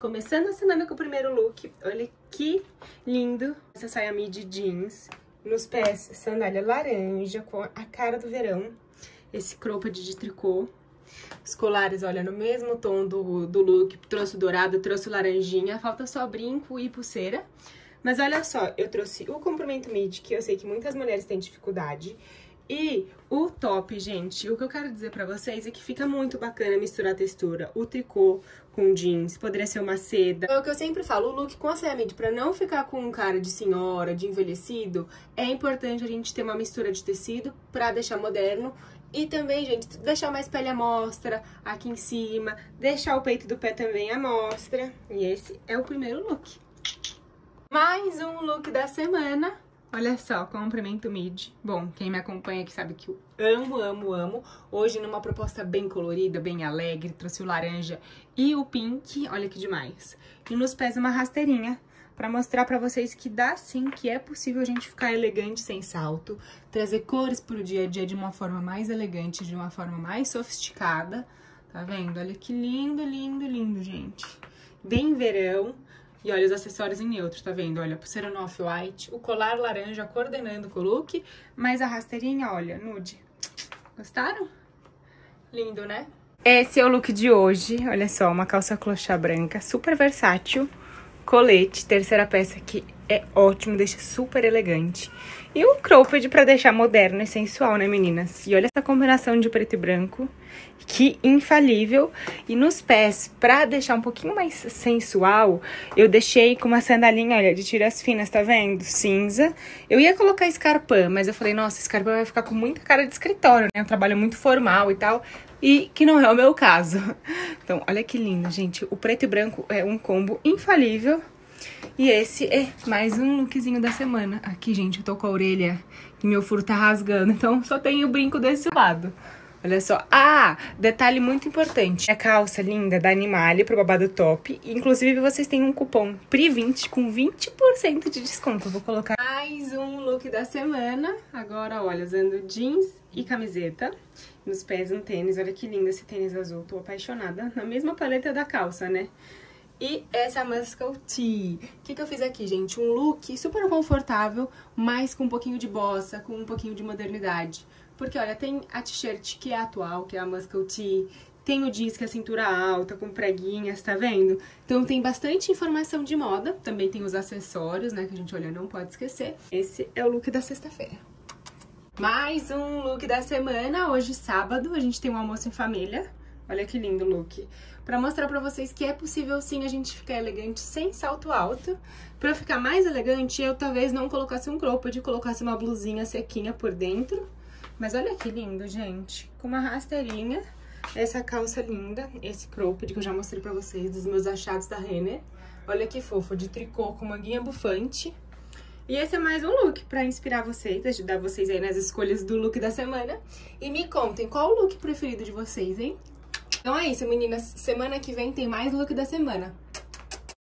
Começando a semana com o primeiro look, olha que lindo essa saia midi jeans. Nos pés, sandália laranja com a cara do verão. Esse cropped de tricô. Os colares, olha, no mesmo tom do, do look, trouxe dourado, trouxe laranjinha. Falta só brinco e pulseira. Mas olha só, eu trouxe o comprimento midi, que eu sei que muitas mulheres têm dificuldade. E o top, gente, o que eu quero dizer pra vocês é que fica muito bacana misturar a textura, o tricô com jeans, poderia ser uma seda. É o que eu sempre falo, o look com a saia pra não ficar com um cara de senhora, de envelhecido, é importante a gente ter uma mistura de tecido pra deixar moderno e também, gente, deixar mais pele à mostra aqui em cima, deixar o peito do pé também à mostra. E esse é o primeiro look. Mais um look da semana. Olha só, comprimento mid. Bom, quem me acompanha aqui sabe que eu amo, amo, amo. Hoje numa proposta bem colorida, bem alegre, trouxe o laranja e o pink, olha que demais. E nos pés uma rasteirinha, pra mostrar pra vocês que dá sim, que é possível a gente ficar elegante sem salto, trazer cores pro dia a dia de uma forma mais elegante, de uma forma mais sofisticada. Tá vendo? Olha que lindo, lindo, lindo, gente. Bem verão. E olha os acessórios em neutro, tá vendo? Olha, pulseira no off-white, o colar laranja coordenando com o look, mas a rasteirinha, olha, nude. Gostaram? Lindo, né? Esse é o look de hoje, olha só, uma calça clochá branca, super versátil, colete, terceira peça que é ótimo, deixa super elegante. E um cropped pra deixar moderno e sensual, né, meninas? E olha essa combinação de preto e branco, que infalível. E nos pés, pra deixar um pouquinho mais sensual, eu deixei com uma sandalinha, olha, de tiras finas, tá vendo? Cinza. Eu ia colocar escarpã, mas eu falei, nossa, escarpã vai ficar com muita cara de escritório, né? Um trabalho muito formal e tal. E que não é o meu caso. Então, olha que lindo, gente. O preto e branco é um combo infalível. E esse é mais um lookzinho da semana. Aqui, gente, eu tô com a orelha e meu furo tá rasgando, então só tem o brinco desse lado. Olha só. Ah, detalhe muito importante. A calça linda da Animale pro babado top. Inclusive, vocês têm um cupom PRI20 com 20% de desconto. Eu vou colocar mais um look da semana. Agora, olha, usando jeans e camiseta. Nos pés um tênis. Olha que lindo esse tênis azul. Tô apaixonada. Na mesma paleta da calça, né? E essa Muscle Tee. O que, que eu fiz aqui, gente? Um look super confortável, mas com um pouquinho de bossa, com um pouquinho de modernidade. Porque, olha, tem a t-shirt que é atual, que é a Muscle Tee, tem o jeans que é a cintura alta, com preguinhas, tá vendo? Então tem bastante informação de moda, também tem os acessórios, né, que a gente, olha, não pode esquecer. Esse é o look da sexta-feira. Mais um look da semana, hoje sábado, a gente tem um almoço em família. Olha que lindo look. Pra mostrar pra vocês que é possível sim a gente ficar elegante sem salto alto. Pra ficar mais elegante, eu talvez não colocasse um cropped, colocasse uma blusinha sequinha por dentro mas olha que lindo, gente. Com uma rasteirinha, essa calça linda, esse cropped que eu já mostrei pra vocês, dos meus achados da Renner. Olha que fofo, de tricô com manguinha bufante. E esse é mais um look pra inspirar vocês, ajudar vocês aí nas escolhas do look da semana. E me contem, qual o look preferido de vocês, hein? Então é isso, meninas. Semana que vem tem mais look da semana.